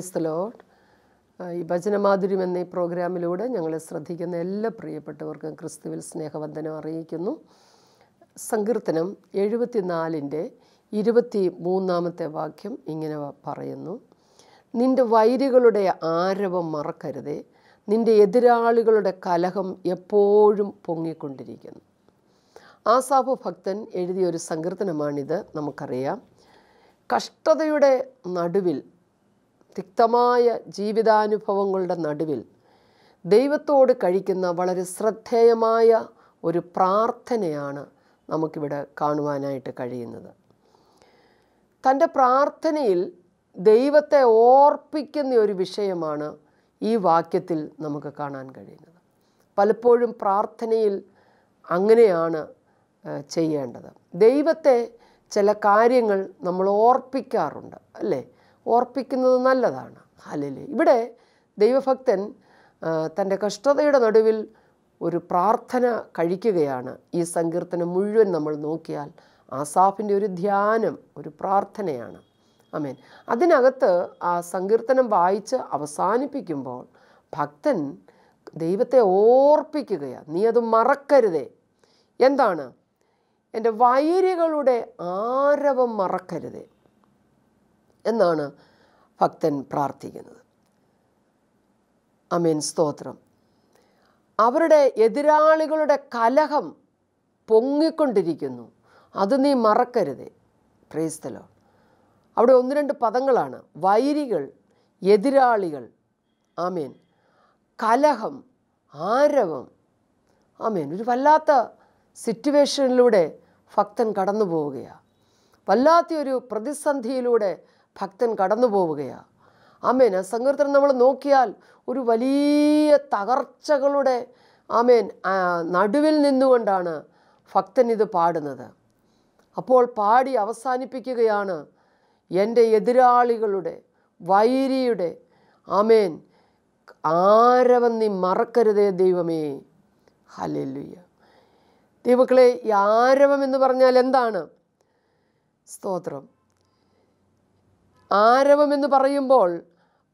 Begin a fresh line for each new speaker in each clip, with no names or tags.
Praise the load ഈ ഭജനമാധുര്യം എന്ന ഈ പ്രോഗ്രാമിലൂടെ ഞങ്ങളെ ശ്രദ്ധിക്കുന്ന എല്ലാ പ്രിയപ്പെട്ടവർക്കും ക്രിസ്തുവിൽ സ്നേഹവന്ദനം അറിയിക്കുന്നു. സങ്കീർത്തനം എഴുപത്തിനാലിന്റെ ഇരുപത്തി മൂന്നാമത്തെ വാക്യം ഇങ്ങനെ പറയുന്നു. നിന്റെ വൈരികളുടെ ആരവം മറക്കരുതേ. നിന്റെ എതിരാളികളുടെ കലഹം എപ്പോഴും പൊങ്ങിക്കൊണ്ടിരിക്കുന്നു. ആസാഫ് ഭക്തൻ എഴുതിയ ഒരു സങ്കീർത്തനമാണിത്. നമുക്കറിയാം. കഷ്ടതയുടെ നടുവിൽ തിക്തമായ ജീവിതാനുഭവങ്ങളുടെ നടുവിൽ ദൈവത്തോട് കഴിക്കുന്ന വളരെ ശ്രദ്ധേയമായ ഒരു പ്രാർത്ഥനയാണ് നമുക്കിവിടെ കാണുവാനായിട്ട് കഴിയുന്നത്. തന്റെ പ്രാർത്ഥനയിൽ ദൈവത്തെ ഓർപ്പിക്കുന്ന ഒരു വിഷയമാണ് ഈ വാക്യത്തിൽ നമുക്ക് കാണാൻ കഴിയുന്നത്. പലപ്പോഴും പ്രാർത്ഥനയിൽ അങ്ങനെയാണ് ചെയ്യേണ്ടത്. ദൈവത്തെ ചില കാര്യങ്ങൾ നമ്മൾ ഓർപ്പിക്കാറുണ്ട് അല്ലേ? ഓർപ്പിക്കുന്നത് നല്ലതാണ് അല്ലല്ലേ ഇവിടെ ദൈവഭക്തൻ തന്റെ കഷ്ടതയുടെ നടുവിൽ ഒരു പ്രാർത്ഥന കഴിക്കുകയാണ്. ഈ സങ്കീർത്തനം മുഴുവൻ നമ്മൾ നോക്കിയാൽ ആസാഫിന്റെ ഒരു ധ്യാനം ഒരു പ്രാർത്ഥനയാണ്. അമേൻ അതിനകത്ത് ആ സങ്കീർത്തനം വായിച്ച് അവസാനിപ്പിക്കുമ്പോൾ ഭക്തൻ ദൈവത്തെ ഓർപ്പിക്കുകയാണ്. നീ അത് മറക്കരുതേ. എന്താണ്? എന്റെ വൈരികളുടെ ആരവം മറക്കരുതേ. എന്നാണ് ഭക്തൻ പ്രാർത്ഥിക്കുന്നത്. അമീൻ സ്തോത്രം. അവരുടെ എതിരാളികളുടെ കലഹം പൊങ്ങിക്കൊണ്ടിരിക്കുന്നു. അത് നീ മറക്കരുതേ. പ്രേസ്തലോ അവിടെ ഒന്ന് രണ്ട് പദങ്ങളാണ്. വൈരികൾ എതിരാളികൾ. ആമേൻ. കലഹം ആരവം. ആമേൻ. ഒരു വല്ലാത്ത സിറ്റുവേഷനിലൂടെ ഭക്തൻ കടന്നു പോവുകയാണ് വല്ലാത്തൊരു പ്രതിസന്ധിയിലൂടെ ഭക്തൻ കടന്നു പോവുകയാണ് ആമേൻ. ആ സങ്കീർത്തനം നമ്മൾ നോക്കിയാൽ ഒരു വലിയ തകർച്ചകളുടെ ആമേൻ നടുവിൽ നിന്നുകൊണ്ടാണ് ഭക്തൻ ഇത് പാടുന്നത്. അപ്പോൾ പാടി അവസാനിപ്പിക്കുകയാണ് എന്റെ എതിരാളികളുടെ വൈരിയുടെ ആമേൻ ആരവം നീ മറക്കരുതേ ദൈവമേ. ഹലല്ലുയ്യ ദൈവക്കളെ ഈ ആരവം എന്ന് പറഞ്ഞാൽ എന്താണ്? സ്തോത്രം. ആരവം എന്ന് പറയുമ്പോൾ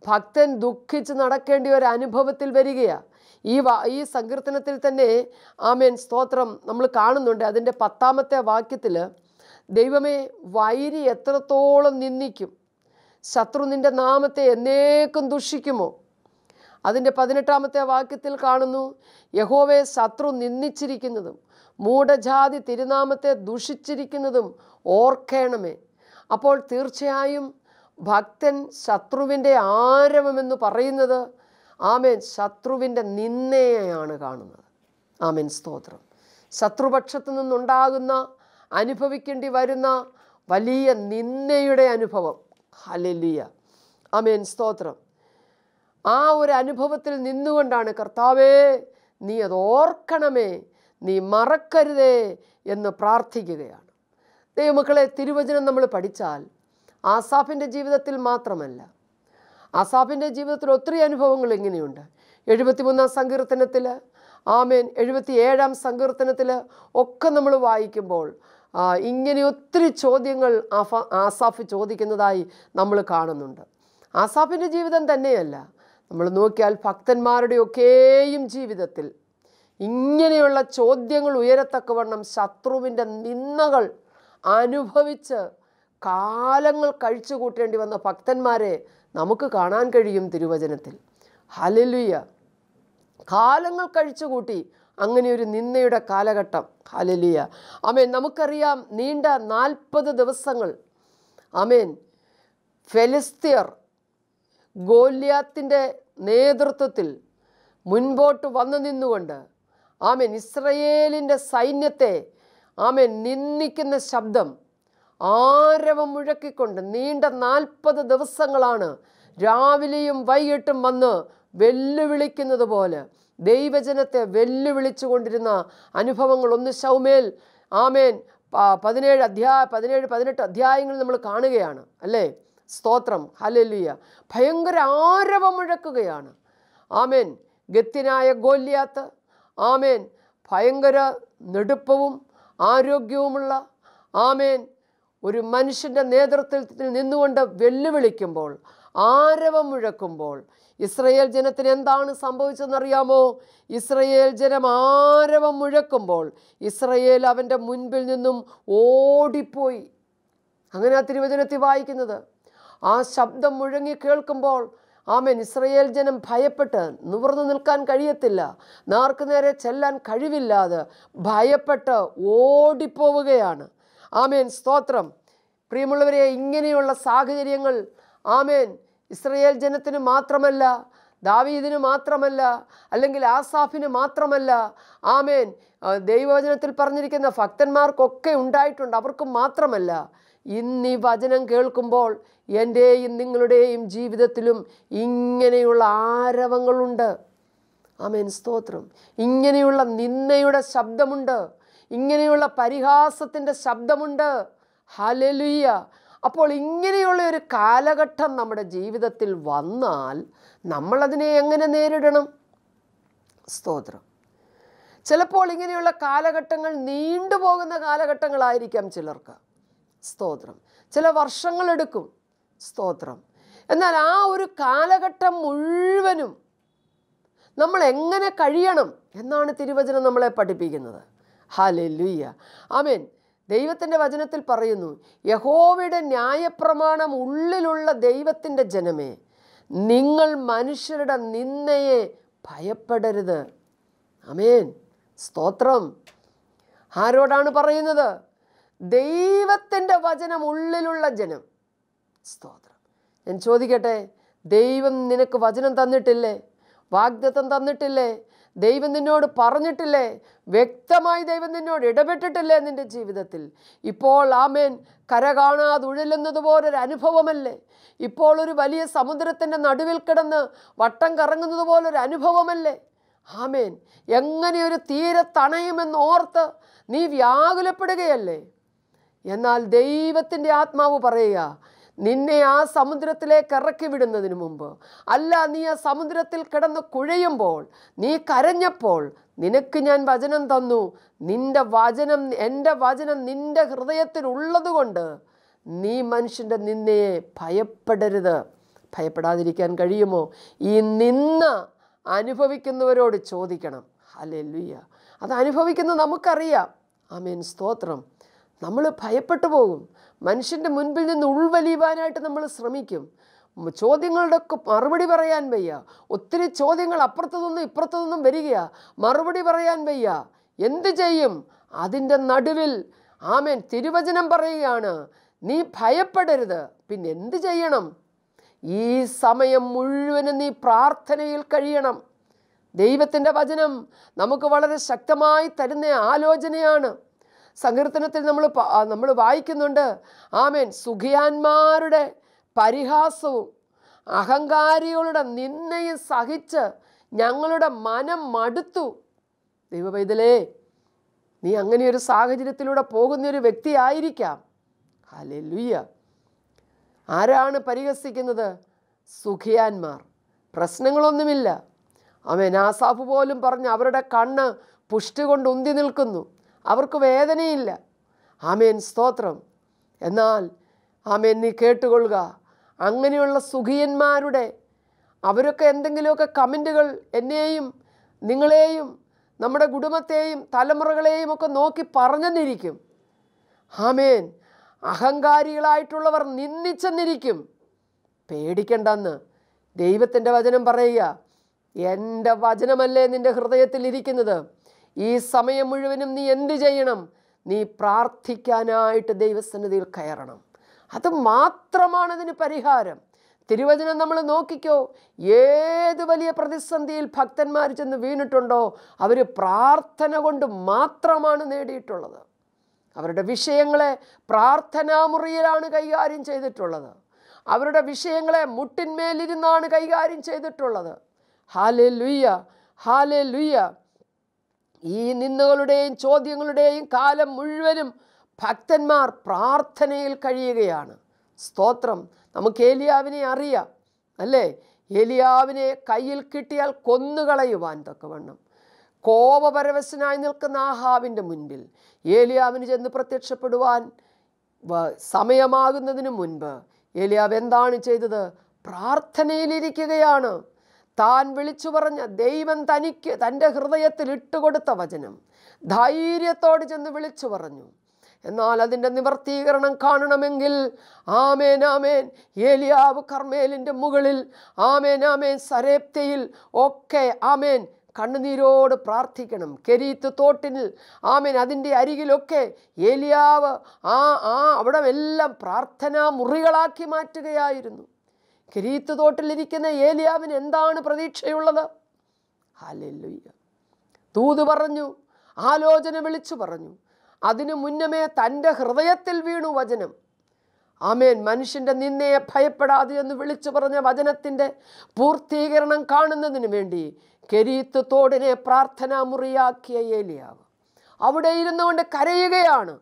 ഭക്തൻ ദുഃഖിച്ച് നടക്കേണ്ട ഒരു അനുഭവത്തിൽ വരികയാണ് ഈ വാ ഈ സങ്കീർത്തനത്തിൽ തന്നെ ആമേൻ സ്തോത്രം നമ്മൾ കാണുന്നുണ്ട്. അതിന്റെ പത്താമത്തെ വാക്യത്തിൽ ദൈവമേ വൈരി എത്രത്തോളം നിന്ദിക്കും. ശത്രു നിന്റെ നാമത്തെ എന്നേക്കും ദുഷിക്കുമോ. അതിന്റെ പതിനെട്ടാമത്തെ വാക്യത്തിൽ കാണുന്നു യഹോവയെ ശത്രു നിന്ദിച്ചിരിക്കുന്നതും മൂഢജാതി തിരുനാമത്തെ ദുഷിച്ചിരിക്കുന്നതും ഓർക്കേണമേ. അപ്പോൾ തീർച്ചയായും ഭക്തൻ ശത്രുവിന്റെ ആരവമെന്ന് പറയുന്നത് ആമേൻ ശത്രുവിന്റെ നിന്നെയാണ് കാണുന്നത്. ആമേൻ സ്തോത്രം. ശത്രുപക്ഷത്തു നിന്നുണ്ടാകുന്ന അനുഭവിക്കേണ്ടി വരുന്ന വലിയ നിന്നയുടെ അനുഭവം. ഹലലിയ ആമേൻ സ്തോത്രം. ആ ഒരു അനുഭവത്തിൽ നിന്നുകൊണ്ടാണ് കർത്താവേ നീ അത് ഓർക്കണമേ നീ മറക്കരുതേ എന്ന് പ്രാർത്ഥിക്കുകയാണ്. ദൈവമക്കളെ തിരുവചനം നമ്മൾ പഠിച്ചാൽ ആസാഫിന്റെ ജീവിതത്തിൽ മാത്രമല്ല ആസാഫിന്റെ ജീവിതത്തിൽ ഒത്തിരി അനുഭവങ്ങൾ ഇങ്ങനെയുണ്ട്. എഴുപത്തിമൂന്നാം സങ്കീർത്തനത്തിൽ ആമേൻ എഴുപത്തി ഏഴാം സങ്കീർത്തനത്തിൽ ഒക്കെ നമ്മൾ വായിക്കുമ്പോൾ ഇങ്ങനെ ഒത്തിരി ചോദ്യങ്ങൾ ആഫ ആസാഫ് ചോദിക്കുന്നതായി നമ്മൾ കാണുന്നുണ്ട്. ആസാഫിന്റെ ജീവിതം തന്നെയല്ല നമ്മൾ നോക്കിയാൽ ഭക്തന്മാരുടെയൊക്കെയും ജീവിതത്തിൽ ഇങ്ങനെയുള്ള ചോദ്യങ്ങൾ ഉയരത്തക്കവണ്ണം ശത്രുവിന്റെ നിന്ദകൾ അനുഭവിച്ച് കാലങ്ങൾ കഴിച്ചു കൂട്ടേണ്ടി വന്ന ഭക്തന്മാരെ നമുക്ക് കാണാൻ കഴിയും തിരുവചനത്തിൽ. ഹലലുയ കാലങ്ങൾ കഴിച്ചു കൂട്ടി അങ്ങനെ ഒരു നിന്നയുടെ കാലഘട്ടം. ഹലലിയ അമേൻ നമുക്കറിയാം നീണ്ട നാൽപ്പത് ദിവസങ്ങൾ. അമേൻ ഫെലിസ്തീർ ഗോല്യാത്തിന്റെ നേതൃത്വത്തിൽ മുൻപോട്ട് വന്നു നിന്നുകൊണ്ട് ആമേൻ ഇസ്രയേലിന്റെ സൈന്യത്തെ ആമേൻ നിന്ദിക്കുന്ന ശബ്ദം ആരവം മുഴക്കിക്കൊണ്ട് നീണ്ട നാൽപ്പത് ദിവസങ്ങളാണ് രാവിലെയും വൈകിട്ടും വന്ന് വെല്ലുവിളിക്കുന്നത് പോലെ ദൈവജനത്തെ വെല്ലുവിളിച്ചു കൊണ്ടിരുന്ന അനുഭവങ്ങൾ. ഒന്ന് ശൗമേൽ ആമേൻ. പതിനേഴ് അധ്യായ പതിനേഴ് പതിനെട്ട് അധ്യായങ്ങൾ നമ്മൾ കാണുകയാണ് അല്ലേ? സ്തോത്രം ഹലലിയ ഭയങ്കര ആരവം മുഴക്കുകയാണ്. ആമേൻ. ഗത്യനായ ഗോല്യാത്ത് ആമേൻ. ഭയങ്കര നെടുപ്പവും ആരോഗ്യവുമുള്ള ആമേൻ. ഒരു മനുഷ്യന്റെ നേതൃത്വത്തിൽ നിന്നുകൊണ്ട് വെല്ലുവിളിക്കുമ്പോൾ ആരവം മുഴക്കുമ്പോൾ ഇസ്രയേൽ ജനത്തിന് എന്താണ് സംഭവിച്ചതെന്നറിയാമോ? ഇസ്രയേൽ ജനം ആരവം മുഴക്കുമ്പോൾ ഇസ്രയേൽ അവന്റെ മുൻപിൽ നിന്നും ഓടിപ്പോയി. അങ്ങനെ ആ തിരുവചനത്തിൽ വായിക്കുന്നത്. ആ ശബ്ദം മുഴങ്ങി കേൾക്കുമ്പോൾ ആമേൻ ഇസ്രയേൽ ജനം ഭയപ്പെട്ട് നിവർന്നു നിൽക്കാൻ കഴിയത്തില്ല നാർക്ക് നേരെ ചെല്ലാൻ കഴിവില്ലാതെ ഭയപ്പെട്ട് ഓടിപ്പോവുകയാണ്. ആമേൻ. സ്തോത്രം. പ്രിയമുള്ളവരെ ഇങ്ങനെയുള്ള സാഹചര്യങ്ങൾ ആമേൻ ഇസ്രയേൽ ജനത്തിന് മാത്രമല്ല ദാവീദിന് മാത്രമല്ല അല്ലെങ്കിൽ ആസാഫിന് മാത്രമല്ല ആമേൻ ദൈവവചനത്തിൽ പറഞ്ഞിരിക്കുന്ന ഭക്തന്മാർക്കൊക്കെ ഉണ്ടായിട്ടുണ്ട് അവർക്കും മാത്രമല്ല. ഇന്ന് ഈ വചനം കേൾക്കുമ്പോൾ എന്റെയും നിങ്ങളുടെയും ജീവിതത്തിലും ഇങ്ങനെയുള്ള ആരവങ്ങളുണ്ട്. ആമേൻ. സ്തോത്രം. ഇങ്ങനെയുള്ള നിന്നയുടെ ശബ്ദമുണ്ട്. ഇങ്ങനെയുള്ള പരിഹാസത്തിന്റെ ശബ്ദമുണ്ട്. ഹലലുയ്യ അപ്പോൾ ഇങ്ങനെയുള്ള ഒരു കാലഘട്ടം നമ്മുടെ ജീവിതത്തിൽ വന്നാൽ നമ്മളതിനെ എങ്ങനെ നേരിടണം? സ്തോത്രം. ചിലപ്പോൾ ഇങ്ങനെയുള്ള കാലഘട്ടങ്ങൾ നീണ്ടുപോകുന്ന കാലഘട്ടങ്ങളായിരിക്കാം ചിലർക്ക്. സ്തോത്രം. ചില വർഷങ്ങളെടുക്കും സ്തോത്രം. എന്നാൽ ആ ഒരു കാലഘട്ടം മുഴുവനും നമ്മൾ എങ്ങനെ കഴിയണം എന്നാണ് തിരുവചനം നമ്മളെ പഠിപ്പിക്കുന്നത്. ഹാലെ ലുയ്യ ആമേൻ. ദൈവത്തിന്റെ വചനത്തിൽ പറയുന്നു യഹോവയുടെ ന്യായപ്രമാണം ഉള്ളിലുള്ള ദൈവത്തിന്റെ ജനമേ നിങ്ങൾ മനുഷ്യരുടെ നിന്നയെ ഭയപ്പെടരുത്. അമേൻ സ്തോത്രം. ആരോടാണ് പറയുന്നത്? ദൈവത്തിന്റെ വചനം ഉള്ളിലുള്ള ജനം. സ്തോത്രം. ഞാൻ ചോദിക്കട്ടെ ദൈവം നിനക്ക് വചനം തന്നിട്ടില്ലേ? വാഗ്ദത്തം തന്നിട്ടില്ലേ? ദൈവം നിന്നോട് പറഞ്ഞിട്ടില്ലേ? വ്യക്തമായി ദൈവം നിന്നോട് ഇടപെട്ടിട്ടില്ലേ നിന്റെ ജീവിതത്തിൽ? ഇപ്പോൾ ആമേൻ. കര കാണാതെ ഉഴലുന്നത് അനുഭവമല്ലേ? ഇപ്പോൾ ഒരു വലിയ സമുദ്രത്തിന്റെ നടുവിൽ കിടന്ന് വട്ടം കറങ്ങുന്നത് പോലൊരു അനുഭവമല്ലേ? ആമേൻ. എങ്ങനെയൊരു തീരത്തണയുമെന്ന് ഓർത്ത് നീ വ്യാകുലപ്പെടുകയല്ലേ? എന്നാൽ ദൈവത്തിന്റെ ആത്മാവ് പറയുക നിന്നെ ആ സമുദ്രത്തിലേക്ക് ഇറക്കി വിടുന്നതിന് മുമ്പ്. അല്ല നീ ആ സമുദ്രത്തിൽ കിടന്ന് കുഴയുമ്പോൾ നീ കരഞ്ഞപ്പോൾ നിനക്ക് ഞാൻ വചനം തന്നു. നിന്റെ വചനം എന്റെ വചനം നിന്റെ ഹൃദയത്തിൽ ഉള്ളതുകൊണ്ട് നീ മനുഷ്യന്റെ നിന്നയെ ഭയപ്പെടരുത്. ഭയപ്പെടാതിരിക്കാൻ കഴിയുമോ? ഈ നിന്ന് അനുഭവിക്കുന്നവരോട് ചോദിക്കണം. ഹലേ ലുയ്യ അത് അനുഭവിക്കുന്ന നമുക്കറിയാം. ആമേൻ. സ്തോത്രം. നമ്മൾ ഭയപ്പെട്ടു പോകും. മനുഷ്യന്റെ മുൻപിൽ നിന്ന് ഉൾവലിയുവാനായിട്ട് നമ്മൾ ശ്രമിക്കും. ചോദ്യങ്ങളുടെയൊക്കെ മറുപടി പറയാൻ വയ്യ. ഒത്തിരി ചോദ്യങ്ങൾ അപ്പുറത്തു നിന്നും ഇപ്പുറത്തു നിന്നും വരികയാ. മറുപടി പറയാൻ വയ്യ. എന്ത് ചെയ്യും? അതിന്റെ നടുവിൽ ആമേൻ തിരുവചനം പറയുകയാണ്. നീ ഭയപ്പെടരുത്. പിന്നെ എന്ത് ചെയ്യണം? ഈ സമയം മുഴുവനും നീ പ്രാർത്ഥനയിൽ കഴിയണം. ദൈവത്തിന്റെ വചനം നമുക്ക് വളരെ ശക്തമായി തരുന്ന ആലോചനയാണ്. സങ്കീർത്തനത്തിൽ നമ്മൾ നമ്മൾ വായിക്കുന്നുണ്ട് ആമേൻ സുഖിയാന്മാരുടെ പരിഹാസവും അഹങ്കാരികളുടെ നിന്നയും സഹിച്ച് ഞങ്ങളുടെ മനം മടുത്തു. ദൈവപൈതലേ നീ അങ്ങനെ ഒരു സാഹചര്യത്തിലൂടെ പോകുന്ന ഒരു വ്യക്തിയായിരിക്കാം. ഹാലേ ആരാണ് പരിഹസിക്കുന്നത്? സുഖിയാന്മാർ. പ്രശ്നങ്ങളൊന്നുമില്ല. അവൻ ആസാഫ് പോലും പറഞ്ഞ് അവരുടെ കണ്ണ് പുഷ്ടി കൊണ്ട് ഉന്തി നിൽക്കുന്നു. അവർക്ക് വേദനയില്ല. ആമേൻ. സ്തോത്രം. എന്നാൽ ആമേൻ നീ കേട്ടുകൊള്ളുക. അങ്ങനെയുള്ള സുഖിയന്മാരുടെ അവരൊക്കെ എന്തെങ്കിലുമൊക്കെ കമന്റുകൾ എന്നെയും നിങ്ങളെയും നമ്മുടെ കുടുംബത്തെയും തലമുറകളെയും ഒക്കെ നോക്കി പറഞ്ഞെന്നിരിക്കും. ആമേൻ. അഹങ്കാരികളായിട്ടുള്ളവർ നിന്ദിച്ചെന്നിരിക്കും. പേടിക്കണ്ടെന്ന് ദൈവത്തിന്റെ വചനം പറയുക. എന്റെ വചനമല്ലേ നിന്റെ ഹൃദയത്തിൽ ഇരിക്കുന്നത്? ഈ സമയം മുഴുവനും നീ എന്ത് ചെയ്യണം? നീ പ്രാർത്ഥിക്കാനായിട്ട് ദൈവസന്നിധിയിൽ കയറണം. അത് മാത്രമാണ് അതിന് പരിഹാരം. തിരുവചനം നമ്മൾ നോക്കിക്കോ ഏത് വലിയ പ്രതിസന്ധിയിൽ ഭക്തന്മാർ ചെന്ന് വീണിട്ടുണ്ടോ അവർ പ്രാർത്ഥന കൊണ്ട് മാത്രമാണ് നേടിയിട്ടുള്ളത്. അവരുടെ വിഷയങ്ങളെ പ്രാർത്ഥനാമുറിയിലാണ് കൈകാര്യം ചെയ്തിട്ടുള്ളത്. അവരുടെ വിഷയങ്ങളെ മുട്ടിന്മേലിരുന്നാണ് കൈകാര്യം ചെയ്തിട്ടുള്ളത്. ഹാലെ ലുയ്യ ഹാലെ ലുയ്യ ഈ നിന്ദകളുടെയും ചോദ്യങ്ങളുടെയും കാലം മുഴുവനും ഭക്തന്മാർ പ്രാർത്ഥനയിൽ കഴിയുകയാണ്. സ്തോത്രം. നമുക്ക് ഏലിയാവിനെ അറിയാം അല്ലേ? ഏലിയാവിനെ കയ്യിൽ കിട്ടിയാൽ കൊന്നുകളയുവാൻ തക്കവണ്ണം. കോപപരവശനായി നിൽക്കുന്ന ആഹാവിന്റെ മുൻപിൽ ഏലിയാവിന് ചെന്ന് പ്രത്യക്ഷപ്പെടുവാൻ സമയമാകുന്നതിന് മുൻപ് ഏലിയാവ് എന്താണ് ചെയ്തത്? പ്രാർത്ഥനയിലിരിക്കുകയാണ്. താൻ വിളിച്ചു പറഞ്ഞ ദൈവം തനിക്ക് തന്റെ ഹൃദയത്തിൽ ഇട്ടുകൊടുത്ത വചനം. ധൈര്യത്തോട് ചെന്ന് വിളിച്ചു പറഞ്ഞു. എന്നാൽ അതിന്റെ നിവർത്തീകരണം കാണണമെങ്കിൽ ആമേൻ ആമേൻ. ഏലിയാവ് കർമ്മേലിന്റെ മുകളിൽ ആമേൻ ആമേൻ. സരേപ്തയിൽ ഒക്കെ ആമേൻ. കണ്ണുനീരോട് പ്രാർത്ഥിക്കണം. കെരീത്ത് തോട്ടിൽ ആമേൻ. അതിന്റെ അരികിലൊക്കെ ഏലിയാവ് ആ ആ അവിടെ എല്ലാം പ്രാർത്ഥനാ മുറികളാക്കി മാറ്റുകയായിരുന്നു. കെരീത്ത് തോട്ടിലിരിക്കുന്ന ഏലിയാവിന് എന്താണ് പ്രതീക്ഷയുള്ളത്? ഹാലെല്ലുയ്യ. തൂത് പറഞ്ഞു ആലോചന വിളിച്ചു പറഞ്ഞു അതിനു മുന്നമേ തന്റെ ഹൃദയത്തിൽ വീണു വചനം. ആമേൻ. മനുഷ്യന്റെ നിന്നയെ ഭയപ്പെടാതെ എന്ന് വിളിച്ചു പറഞ്ഞ വചനത്തിന്റെ പൂർത്തീകരണം കാണുന്നതിന് വേണ്ടി കെരീത്ത് തോടിനെ പ്രാർത്ഥനാ മുറിയാക്കിയ ഏലിയാവ്. അവിടെ ഇരുന്നുകൊണ്ട് കരയുകയാണ്.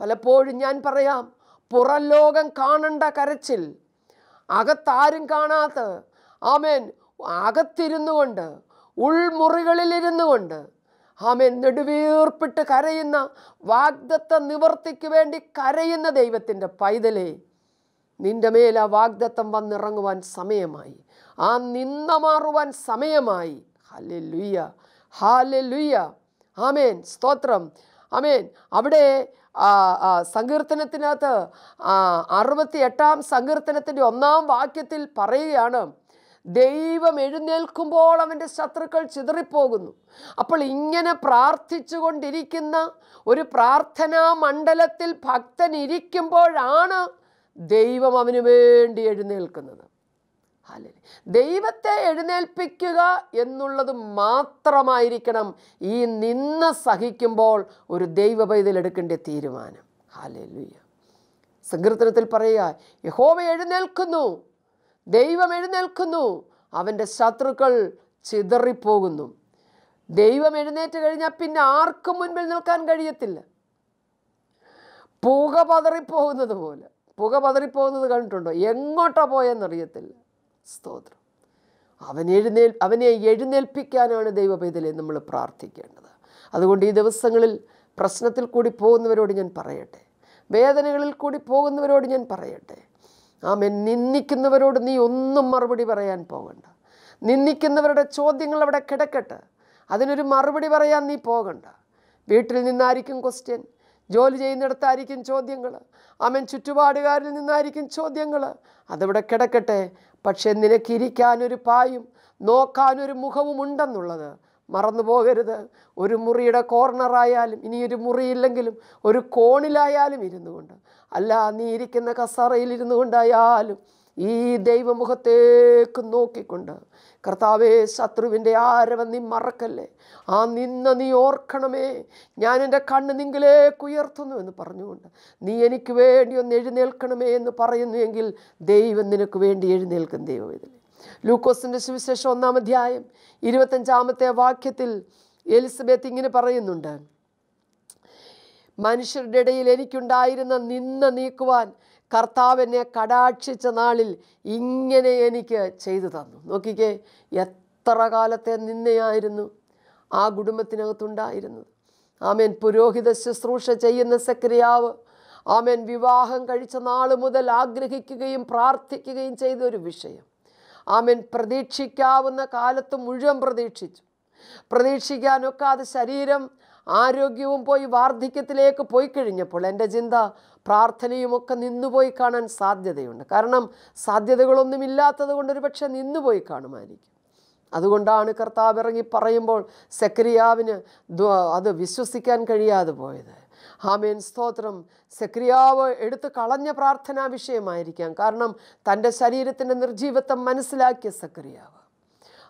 പലപ്പോഴും ഞാൻ പറയാം പുറം ലോകം കാണണ്ട കരച്ചിൽ അകത്താരും കാണാത്ത ആമേൻ അകത്തിരുന്നു കൊണ്ട് ഉൾമുറികളിലിരുന്നു കൊണ്ട് ആമേൻ നെടുവീർപ്പിട്ട് കരയുന്ന വാഗ്ദത്ത നിവർത്തിക്ക് വേണ്ടി കരയുന്ന ദൈവത്തിന്റെ പൈതലേ നിന്റെ മേൽ ആ വാഗ്ദത്തം വന്നിറങ്ങുവാൻ സമയമായി. ആ നിന്ന മാറുവാൻ സമയമായി. ഹാലെ ലുയ്യ ഹാലെ ലുയ്യ ആമേൻ സ്തോത്രം. ആമേൻ അവിടെ സങ്കീർത്തനത്തിനകത്ത് അറുപത്തി എട്ടാം സങ്കീർത്തനത്തിന്റെ ഒന്നാം വാക്യത്തിൽ പറയുകയാണ് ദൈവം എഴുന്നേൽക്കുമ്പോൾ അവന്റെ ശത്രുക്കൾ ചിതറിപ്പോകുന്നു അപ്പോൾ ഇങ്ങനെ പ്രാർത്ഥിച്ചു കൊണ്ടിരിക്കുന്ന ഒരു പ്രാർത്ഥനാ മണ്ഡലത്തിൽ ഭക്തൻ ഇരിക്കുമ്പോഴാണ് ദൈവം അവന് വേണ്ടി എഴുന്നേൽക്കുന്നത്. ദൈവത്തെ എഴുന്നേൽപ്പിക്കുക എന്നുള്ളത് മാത്രമായിരിക്കണം ഈ നിന്ന് സഹിക്കുമ്പോൾ ഒരു ദൈവ പൈതൽ എടുക്കേണ്ട തീരുമാനം. ഹാലലുയ്യ സങ്കീർത്തനത്തിൽ പറയുക യഹോവ എഴുന്നേൽക്കുന്നു ദൈവം എഴുന്നേൽക്കുന്നു അവന്റെ ശത്രുക്കൾ ചിതറിപ്പോകുന്നു. ദൈവം എഴുന്നേറ്റ് കഴിഞ്ഞാൽ പിന്നെ ആർക്കും മുൻപിൽ നിൽക്കാൻ കഴിയത്തില്ല. പുക പതറിപ്പോകുന്നത് പോലെ. പുക പതറിപ്പോകുന്നത് കണ്ടിട്ടുണ്ടോ? എങ്ങോട്ടാണ് പോയെന്നറിയത്തില്ല. സ്തോത്രം. അവൻ എഴുന്നേൽ അവനെ എഴുന്നേൽപ്പിക്കാനാണ് ദൈവപൈതലെ നമ്മൾ പ്രാർത്ഥിക്കേണ്ടത്. അതുകൊണ്ട് ഈ ദിവസങ്ങളിൽ പ്രശ്നത്തിൽ കൂടി പോകുന്നവരോട് ഞാൻ പറയട്ടെ. വേദനകളിൽ കൂടി പോകുന്നവരോട് ഞാൻ പറയട്ടെ. ആമൻ. നിന്ദിക്കുന്നവരോട് നീ ഒന്നും മറുപടി പറയാൻ പോകണ്ട. നിന്ദിക്കുന്നവരുടെ ചോദ്യങ്ങൾ അവിടെ കിടക്കട്ടെ. അതിനൊരു മറുപടി പറയാൻ നീ പോകണ്ട. വീട്ടിൽ നിന്നായിരിക്കും ക്വസ്റ്റ്യൻ ജോലി ചെയ്യുന്നിടത്തായിരിക്കും ചോദ്യങ്ങൾ അവൻ ചുറ്റുപാടുകാരിൽ നിന്നായിരിക്കും ചോദ്യങ്ങൾ അതിവിടെ കിടക്കട്ടെ. പക്ഷെ നിനക്കിരിക്കാനൊരു പായും നോക്കാനൊരു മുഖവും ഉണ്ടെന്നുള്ളത് മറന്നു പോകരുത്. ഒരു മുറിയുടെ കോർണറായാലും ഇനിയൊരു മുറിയില്ലെങ്കിലും ഒരു കോണിലായാലും ഇരുന്നു കൊണ്ട് അല്ല നീ ഇരിക്കുന്ന കസറയിൽ ഇരുന്നു കൊണ്ടായാലും ഈ ദൈവമുഖത്തേക്ക് നോക്കിക്കൊണ്ട് കർത്താവെ ശത്രുവിന്റെ ആരവം നീ മറക്കല്ലേ? ആ നിന്ന നീ ഓർക്കണമേ. ഞാൻ എന്റെ കണ്ണ് നിങ്കിലേക്ക് ഉയർത്തുന്നു എന്ന് പറഞ്ഞുകൊണ്ട് നീ എനിക്ക് വേണ്ടി ഒന്ന് എഴുന്നേൽക്കണമേ എന്ന് പറയുന്നുവെങ്കിൽ ദൈവം നിനക്ക് വേണ്ടി എഴുന്നേൽക്കും ദൈവം ഇതിൽ ലൂക്കോസിന്റെ സുവിശേഷം ഒന്നാം അധ്യായം ഇരുപത്തഞ്ചാമത്തെ വാക്യത്തിൽ എലിസബത്ത് ഇങ്ങനെ പറയുന്നുണ്ട്. മനുഷ്യരുടെ ഇടയിൽ എനിക്കുണ്ടായിരുന്ന നിന്ന നീക്കുവാൻ കർത്താവ് എന്നെ കടാക്ഷിച്ച നാളിൽ ഇങ്ങനെ എനിക്ക് ചെയ്തു തന്നു. നോക്കിക്കേ എത്ര കാലത്തെ നിന്നയായിരുന്നു ആ കുടുംബത്തിനകത്തുണ്ടായിരുന്നത്. ആമേൻ. പുരോഹിത ശുശ്രൂഷ ചെയ്യുന്ന സെക്രിയാവ് ആമേൻ വിവാഹം കഴിച്ച നാൾ മുതൽ ആഗ്രഹിക്കുകയും പ്രാർത്ഥിക്കുകയും ചെയ്ത ഒരു വിഷയം. ആമേൻ പ്രതീക്ഷിക്കാവുന്ന കാലത്ത് മുഴുവൻ പ്രതീക്ഷിച്ചു. പ്രതീക്ഷിക്കാനൊക്കാതെ ശരീരം ആരോഗ്യവും പോയി വാർദ്ധക്യത്തിലേക്ക് പോയി കഴിഞ്ഞപ്പോൾ എന്റെ ചിന്ത പ്രാർത്ഥനയുമൊക്കെ നിന്നുപോയി കാണാൻ സാധ്യതയുണ്ട്. കാരണം സാധ്യതകളൊന്നുമില്ലാത്തത് കൊണ്ട് ഒരു പക്ഷേ നിന്നുപോയി കാണുമായിരിക്കും. അതുകൊണ്ടാണ് കർത്താവ് ഇറങ്ങി പറയുമ്പോൾ സെക്രിയാവിന് അത് വിശ്വസിക്കാൻ കഴിയാതെ പോയത്. ഹാമേൻ സ്തോത്രം. സെക്രിയാവ് എടുത്തു കളഞ്ഞ പ്രാർത്ഥനാ വിഷയമായിരിക്കാം. കാരണം തന്റെ ശരീരത്തിന്റെ നിർജീവത്വം മനസ്സിലാക്കിയ സെക്രിയാവ്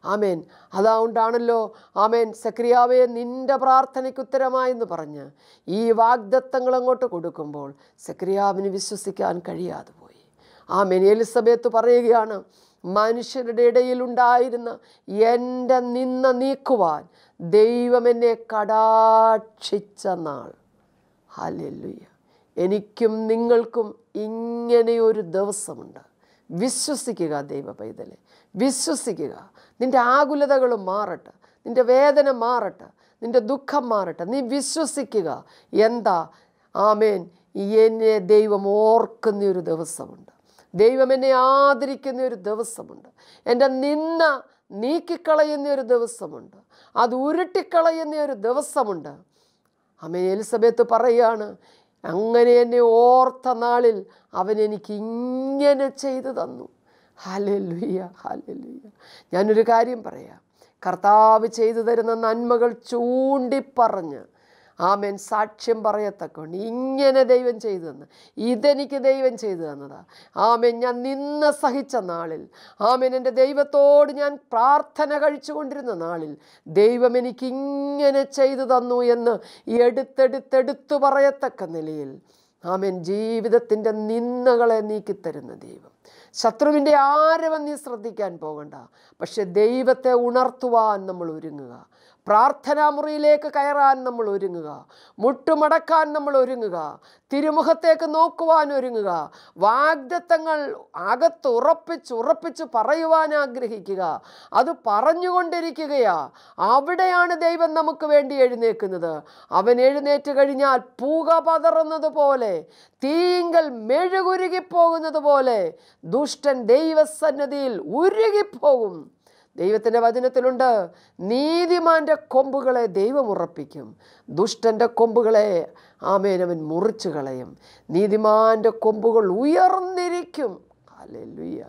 ആമേൻ. അതുകൊണ്ടാണല്ലോ ആമേൻ. സക്രിയാവെ നിന്റെ പ്രാർത്ഥനയ്ക്ക് ഉത്തരമായെന്ന് പറഞ്ഞ് ഈ വാഗ്ദത്തങ്ങൾ അങ്ങോട്ട് കൊടുക്കുമ്പോൾ സക്രിയാവിന് വിശ്വസിക്കാൻ കഴിയാതെ പോയി ആമേൻ. എലിസബത്ത് പറയുകയാണ് മനുഷ്യരുടെ ഇടയിൽ ഉണ്ടായിരുന്ന എന്റെ നിന്ന നീക്കുവാൻ ദൈവം എന്നെ കടാക്ഷിച്ച നാൾ. ഹലല്ലുയ്യ. എനിക്കും നിങ്ങൾക്കും ഇങ്ങനെയൊരു ദിവസമുണ്ട്. വിശ്വസിക്കുക ദൈവ പൈതലെ വിശ്വസിക്കുക. നിന്റെ ആകുലതകൾ മാറട്ടെ. നിന്റെ വേദന മാറട്ടെ. നിന്റെ ദുഃഖം മാറട്ടെ. നീ വിശ്വസിക്കുക. എന്താ? ആമേൻ. എന്നെ ദൈവം ഓർക്കുന്ന ഒരു ദിവസമുണ്ട്. ദൈവം എന്നെ ആദരിക്കുന്ന ഒരു ദിവസമുണ്ട്. എന്റെ നിന്ന നീക്കിക്കളയുന്ന ഒരു ദിവസമുണ്ട്. അത് ഉരുട്ടിക്കളയുന്ന ഒരു ദിവസമുണ്ട്. അമ്മ എലിസബത്ത് പറയുകയാണ് അങ്ങനെ എന്നെ ഓർത്ത നാളിൽ അവൻ എനിക്ക് ഇങ്ങനെ ചെയ്തു തന്നു. ഹാലലുയ്യ ഹാലലുയ്യ ഞാനൊരു കാര്യം പറയാം. കർത്താവ് ചെയ്തു തരുന്ന നന്മകൾ ചൂണ്ടിപ്പറഞ്ഞ് ആമേൻ. സാക്ഷ്യം പറയത്തക്കൊണ്ട് ഇങ്ങനെ ദൈവം ചെയ്തു തന്ന ഇതെനിക്ക് ദൈവം ചെയ്തു തന്നതാ. ആമേൻ. ഞാൻ നിന്ന് സഹിച്ച നാളിൽ ആമേൻ. എന്റെ ദൈവത്തോട് ഞാൻ പ്രാർത്ഥന കഴിച്ചുകൊണ്ടിരുന്ന നാളിൽ ദൈവം എനിക്ക് ഇങ്ങനെ ചെയ്തു തന്നു എന്ന് എടുത്തെടുത്തെടുത്തു പറയത്തക്ക നിലയിൽ ആമേൻ. ജീവിതത്തിന്റെ നിന്ദകളെ നീക്കിത്തരുന്ന ദൈവം. ശത്രുവിന്റെ ആരവം നീ ശ്രദ്ധിക്കാൻ പോകണ്ട. പക്ഷെ ദൈവത്തെ ഉണർത്തുവാൻ നമ്മൾ ഒരുങ്ങുക. പ്രാർത്ഥനാ മുറിയിലേക്ക് കയറാൻ നമ്മൾ ഒരുങ്ങുക. മുട്ടുമടക്കാൻ നമ്മൾ ഒരുങ്ങുക. തിരുമുഖത്തേക്ക് നോക്കുവാൻ ഒരുങ്ങുക. വാഗ്ദത്തങ്ങൾ അകത്ത് ഉറപ്പിച്ച് ഉറപ്പിച്ച് പറയുവാൻ ആഗ്രഹിക്കുക. അത് പറഞ്ഞുകൊണ്ടിരിക്കുകയാ. അവിടെയാണ് ദൈവം നമുക്ക് വേണ്ടി എഴുന്നേക്കുന്നത് അവൻ എഴുന്നേറ്റ് കഴിഞ്ഞാൽ പൂക പതറുന്നത് പോലെ തീങ്കൽ മെഴുകുരുകിപ്പോകുന്നത് പോലെ ദുഷ്ടൻ ദൈവസന്നതിയിൽ ഉരുകിപ്പോകും. ദൈവത്തിന്റെ വചനത്തിലുണ്ട് നീതിമാന്റെ കൊമ്പുകളെ ദൈവം ഉറപ്പിക്കും ദുഷ്ടന്റെ കൊമ്പുകളെ ആമേനവൻ മുറിച്ചു കളയും. നീതിമാന്റെ കൊമ്പുകൾ ഉയർന്നിരിക്കും. അല്ലെല്ലുയ്യ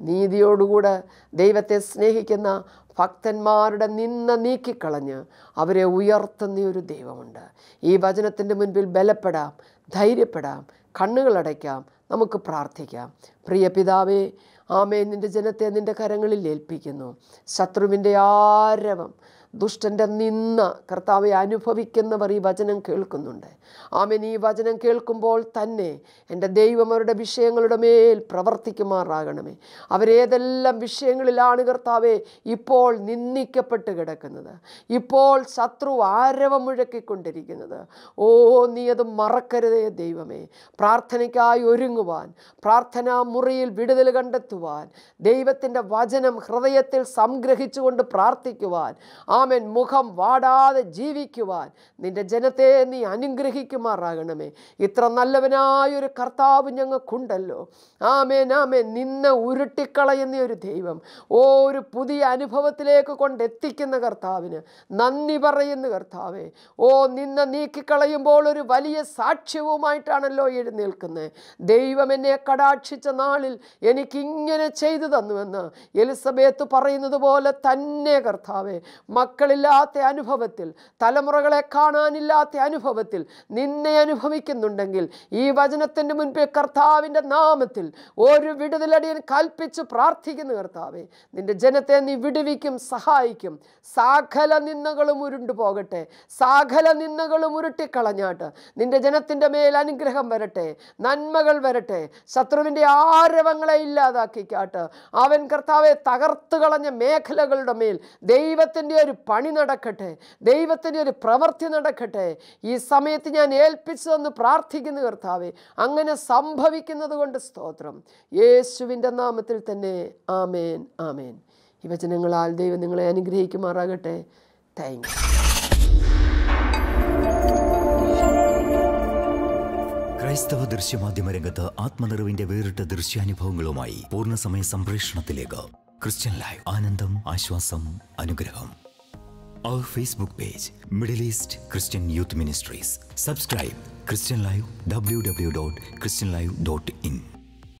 നീതിയോടുകൂടെ ദൈവത്തെ സ്നേഹിക്കുന്ന ഭക്തന്മാരുടെ നിന്ന നീക്കിക്കളഞ്ഞ് അവരെ ഉയർത്തുന്ന ഒരു ദൈവമുണ്ട്. ഈ വചനത്തിന്റെ മുൻപിൽ ബലപ്പെടാം ധൈര്യപ്പെടാം കണ്ണുകളടയ്ക്കാം നമുക്ക് പ്രാർത്ഥിക്കാം. പ്രിയ പിതാവേ ആമേ നിന്റെ ജനത്തെ നിന്റെ കരങ്ങളിൽ ഏൽപ്പിക്കുന്നു. ശത്രുവിന്റെ ആരവം ദുഷ്ടന്റെ നിന്ന് കർത്താവെ അനുഭവിക്കുന്നവർ ഈ വചനം കേൾക്കുന്നുണ്ട്. ആമൻ. ഈ വചനം കേൾക്കുമ്പോൾ തന്നെ എന്റെ ദൈവം അവരുടെ വിഷയങ്ങളുടെ മേൽ പ്രവർത്തിക്കുമാറാകണമേ. അവരേതെല്ലാം വിഷയങ്ങളിലാണ് കർത്താവെ ഇപ്പോൾ നിന്ദിക്കപ്പെട്ട് കിടക്കുന്നത്. ഇപ്പോൾ ശത്രു ആരവം മുഴക്കിക്കൊണ്ടിരിക്കുന്നത്. ഓ നീ അത് മറക്കരുതേ ദൈവമേ. പ്രാർത്ഥനയ്ക്കായി ഒരുങ്ങുവാൻ പ്രാർത്ഥനാ മുറിയിൽ വിടുതൽ കണ്ടെത്തുവാൻ ദൈവത്തിന്റെ വചനം ഹൃദയത്തിൽ സംഗ്രഹിച്ചുകൊണ്ട് പ്രാർത്ഥിക്കുവാൻ ആമൻ മുഖം വാടാതെ ജീവിക്കുവാൻ നിന്റെ ജനത്തെ നീ അനുഗ്രഹിക്കുമാറാകണമേ. ഇത്ര നല്ലവനായൊരു കർത്താവ് ഞങ്ങൾക്കുണ്ടല്ലോ. ആമേൻ ആമേൻ. നിന്നെ ഉരുട്ടിക്കളയുന്ന ഒരു ദൈവം ഓ ഒരു പുതിയ അനുഭവത്തിലേക്ക് കൊണ്ടെത്തിക്കുന്ന കർത്താവിന് നന്ദി പറയുന്ന കർത്താവേ. ഓ നിന്നെ നീക്കിക്കളയുമ്പോൾ ഒരു വലിയ സാക്ഷ്യവുമായിട്ടാണല്ലോ എഴുന്നേൽക്കുന്നത് ദൈവം എന്നെ കടാക്ഷിച്ച നാളിൽ എനിക്കിങ്ങനെ ചെയ്തു തന്നുവെന്ന് എലിസബേത്ത് പറയുന്നത് പോലെ തന്നെ കർത്താവേ. മക്കളില്ലാത്ത അനുഭവത്തിൽ തലമുറകളെ കാണാനില്ലാത്ത അനുഭവത്തിൽ നിന്നെ അനുഭവിക്കുന്നുണ്ടെങ്കിൽ ഈ വചനത്തിന്റെ മുൻപിൽ കർത്താവിന്റെ നാമത്തിൽ ഒരു വിടുതലടിയൻ കൽപ്പിച്ച് പ്രാർത്ഥിക്കുന്നു കർത്താവേ. നിന്റെ ജനത്തെ നീ വിടുവിക്കും സഹായിക്കും. സാഖല നിന്നകളും ഉരുണ്ടു പോകട്ടെ. സാഖല നിന്നകളും ഉരുട്ടിക്കളഞ്ഞാട്ട് നിന്റെ ജനത്തിന്റെ മേൽ അനുഗ്രഹം വരട്ടെ. നന്മകൾ വരട്ടെ. ശത്രുവിന്റെ ആരവങ്ങളെ ഇല്ലാതാക്കിക്കാട്ട്. അവൻ കർത്താവെ തകർത്തു കളഞ്ഞ മേഖലകളുടെ മേൽ ദൈവത്തിന്റെ ഒരു പണി നടക്കട്ടെ. ദൈവത്തിന്റെ ഒരു പ്രവൃത്തി നടക്കട്ടെ. ഈ സമയത്ത് ഞാൻ ഏൽപ്പിച്ചതെന്ന് പ്രാർത്ഥിക്കുന്നു കർത്താവെ. അങ്ങനെ സംഭവിക്കുന്നത് കൊണ്ട് സ്തോത്രം. യേശുവിന്റെ നാമത്തിൽ തന്നെ. ആമേൻ ആമേൻ. ഈ ദൈവം നിങ്ങളെ അനുഗ്രഹിക്കുമാറാകട്ടെ. താങ്ക്
ക്രൈസ്തവ ദൃശ്യമാധ്യമ രംഗത്ത് ആത്മനിറവിന്റെ വേറിട്ട ദൃശ്യാനുഭവങ്ങളുമായി പൂർണസമയ സംപ്രേഷണത്തിലേക്ക് ക്രിസ്ത്യൻ ലൈവ്. ആനന്ദം ആശ്വാസം അനുഗ്രഹം. അവർ Facebook page Middle East Christian youth ministries subscribe Christian live W